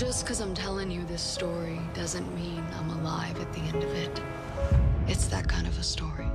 Just because I'm telling you this story doesn't mean I'm alive at the end of it. It's that kind of a story.